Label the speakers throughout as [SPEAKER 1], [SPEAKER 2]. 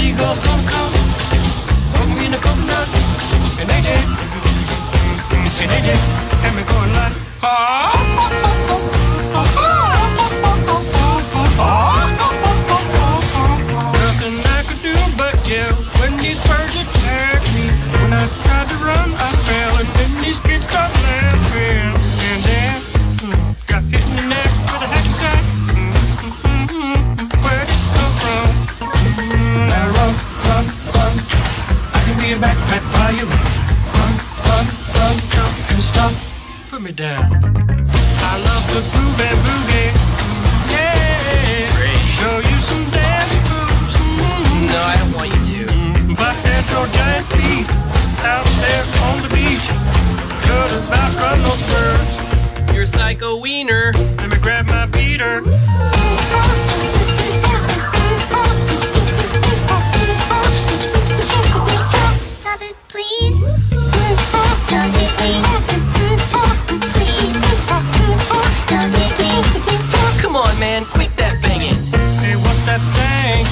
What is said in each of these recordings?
[SPEAKER 1] seagulls come, put me in a coconut, and they did, and they did, and me going like, ah. Be a backpack by you. Run, run, run, jump and stop. Put me down. I love to groove and boogie. Yeah.
[SPEAKER 2] Great.
[SPEAKER 1] Show you some dance moves. Mm.
[SPEAKER 2] No, I don't want you to.
[SPEAKER 1] If I had your giant feet out there on the beach, could about run those birds.
[SPEAKER 2] You're a psycho wiener.
[SPEAKER 1] Let me grab my beater.
[SPEAKER 2] Come quit that banging.
[SPEAKER 1] Hey, what's that stank?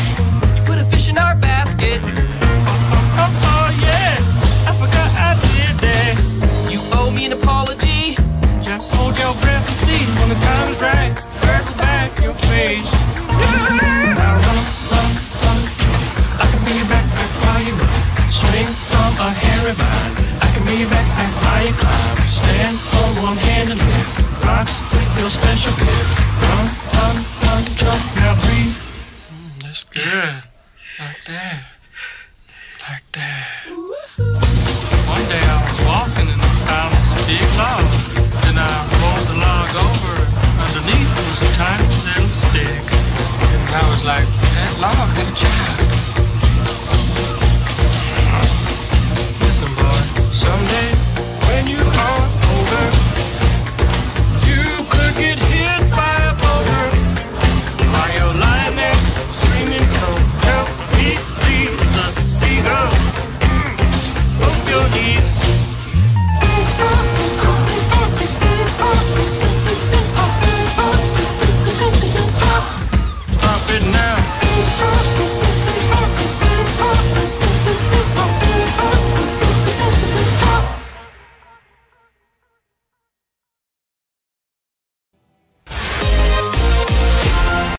[SPEAKER 2] You put a fish in our basket.
[SPEAKER 1] Oh, oh, yeah, I forgot I did that.
[SPEAKER 2] You owe me an apology.
[SPEAKER 1] Just hold your breath and see when the time is right. Listen, boy, someday